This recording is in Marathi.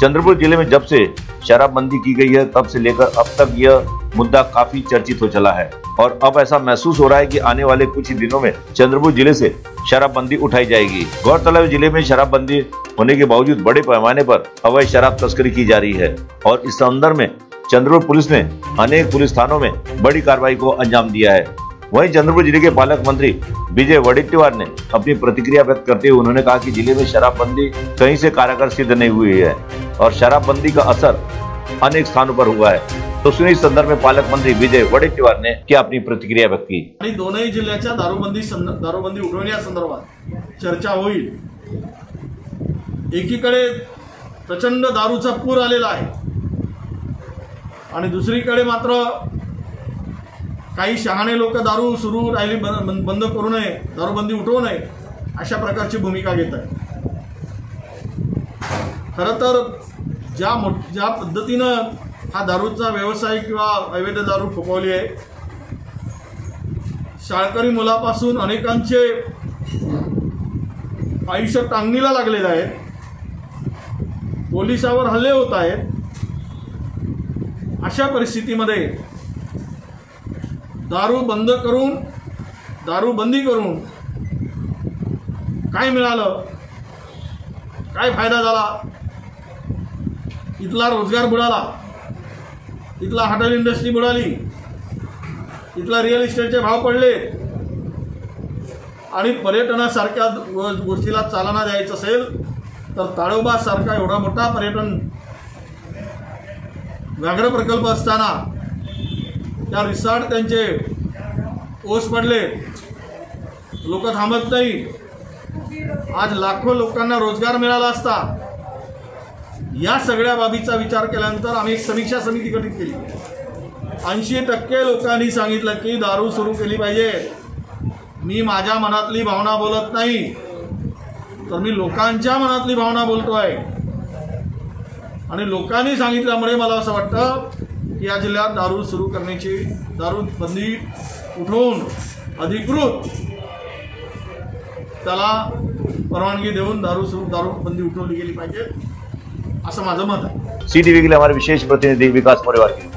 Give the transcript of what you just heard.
चंद्रपुर ज़िले में जब से शराबबंदी की गई है, तब से लेकर अब तक यह मुद्दा काफ़ी चर्चित हो चला है। और अब ऐसा महसूस हो रहा है कि आने वाले कुछ ही दिनों में चंद्रपुर ज़िले से शराबबंदी उठाई जाएगी। गौरतलब ज़िले में शराबबंदी होने के बावजूद बड़े पैमाने पर अवैध शराब तस्करी की जा रही है और इस संदर्भ में चंद्रपुर पुलिस ने अनेक पुलिस थानों में बड़ी कार्रवाई को अंजाम दिया है। वहीं चंद्रपुर ज़िले के पालक मंत्री विजय वडेट्टीवार ने अपनी प्रतिक्रिया व्यक्त करते हुए उन्होंने कहा कि ज़िले में शराबबंदी कहीं से कारागर सिद्ध नहीं हुई है। और शराबबंदी का असर अनेक स्थानों पर हुआ है। तो सुनी संदर्भ में पालक मंत्री विजय वडेट्टीवार ने क्या अपनी प्रतिक्रिया व्यक्त की? आणि दोनही जिल्ह्याच्या दारूबंदी दारूबंदी दारूबंदी उठवण्यासंदर्भात चर्चा होईल. एकीकडे प्रचंड दारूचा पूर आलेला आहे आणि दुसरीकडे मात्र काही शहाणे लोक दारू सुरू राहिली बंद करू नये दारूबंदी उठवू नये अशा प्रकारची भूमिका घेत आहेत. खरं तर ज्या मो ज्या पद्धतीनं हा दारूचा व्यवसाय किंवा अवैध दारू फोपवली आहे शाळकरी मुलापासून अनेकांचे आयुष्य टांगणीला लागलेलं आहे. पोलिसावर हल्ले होत आहेत. अशा परिस्थितीमध्ये दारू बंद करून दारू बंदी करून काय मिळालं? काय फायदा झाला? इथला रोजगार बुडाला. इथला हॉटेल इंडस्ट्री बुडाली. इथला रिअल इस्टेटचे भाव पडले. आणि पर्यटनासारख्या गोष्टीला चालना द्यायचं असेल तर ताडोबासारखा एवढा मोठा पर्यटन व्याघ्र प्रकल्प असताना त्या रिसॉर्ट त्यांचे ओस पडले. लोक थांबत नाही. आज लाखो लोकांना रोजगार मिळाला असता. या सगळ्या बाबीचा विचार केल्यानंतर आम्ही एक समीक्षा समिती गठीत केली. ऐंशी टक्के लोकांनी सांगितलं की दारू सुरू केली पाहिजे. मी माझ्या मनातली भावना बोलत नाही तर मी लोकांच्या मनातली भावना बोलतोय. आणि लोकांनी सांगितल्यामुळे मला असं वाटतं की या जिल्ह्यात दारू सुरू करण्याची दारू बंदी उठवून अधिकृत त्याला परवानगी देऊन दारू सुरू दारू बंदी उठवली गेली पाहिजे. असं माझं मत आहे. सी टीवी के लिए हमारे विशेष प्रतिनिधि विकास परिवार की